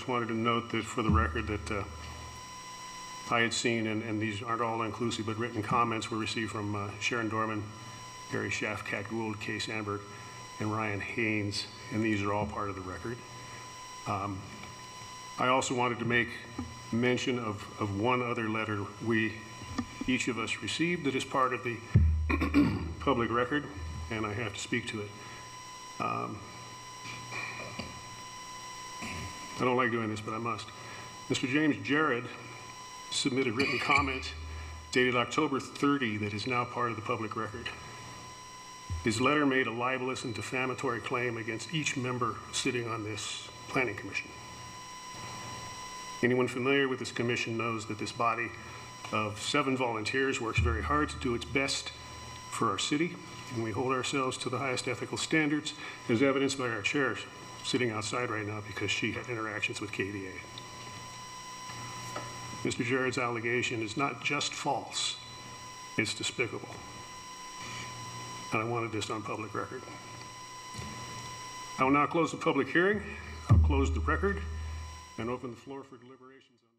just wanted to note that for the record that uh, I had seen, and, and these aren't all inclusive, but written comments were received from uh, Sharon Dorman, Gary Schaff, Kat Gould, Case Amberg, and Ryan Haynes, and these are all part of the record. Um, I also wanted to make mention of, of one other letter we, each of us received that is part of the public record, and I have to speak to it. Um, I don't like doing this, but I must. Mr. James Jarrard submitted written comment dated October 30 that is now part of the public record. His letter made a libelous and defamatory claim against each member sitting on this planning commission. Anyone familiar with this commission knows that this body of seven volunteers works very hard to do its best for our city, and we hold ourselves to the highest ethical standards, as evidenced by our chair sitting outside right now because she had interactions with KDA. Mr. Jarrard's allegation is not just false, it's despicable. And I wanted this on public record. I will now close the public hearing. I'll close the record and open the floor for deliberations.